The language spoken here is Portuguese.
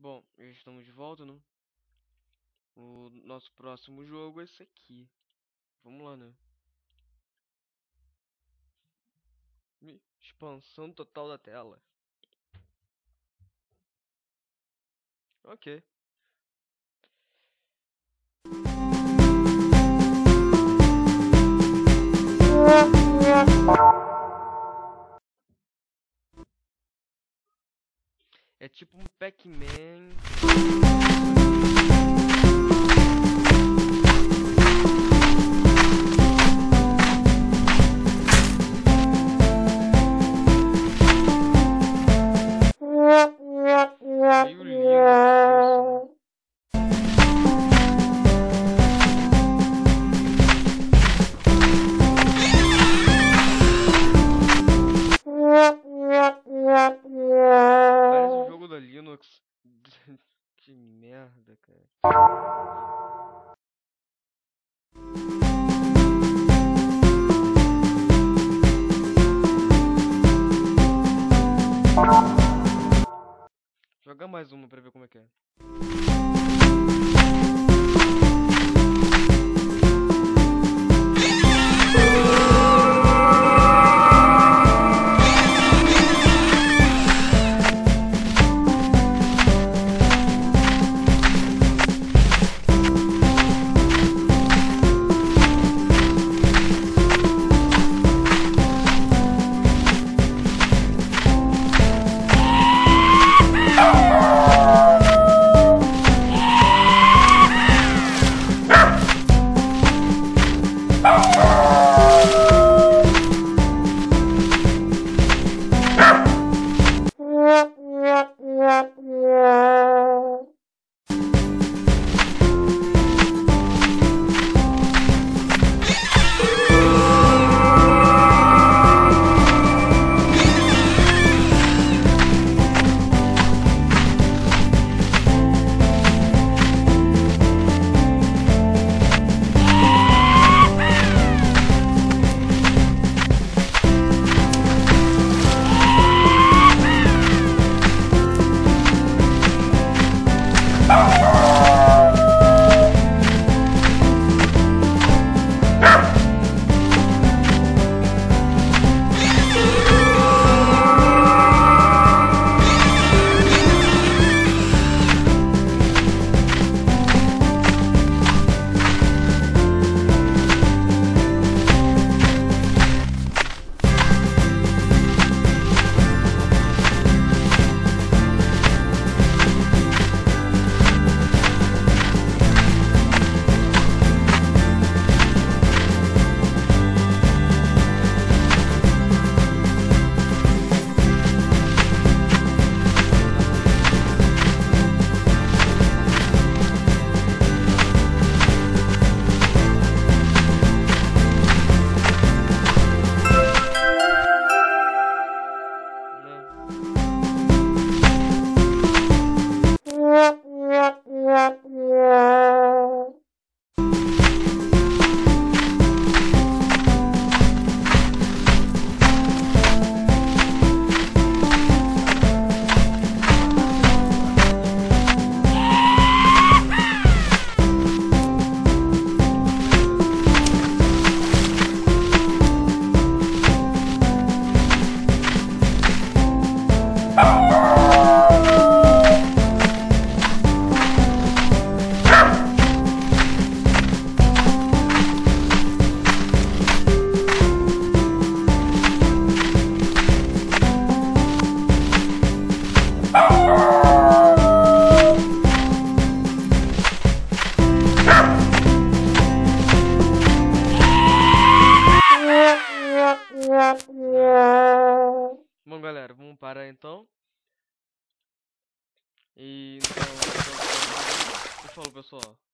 Bom, já estamos de volta, né? O nosso próximo jogo é esse aqui. Vamos lá, né? Expansão total da tela. Ok. É tipo um Pac-Man. mais uma pra ver como é que é. bom, galera, vamos parar então. E então, então, então, então, então, então, então, então, então,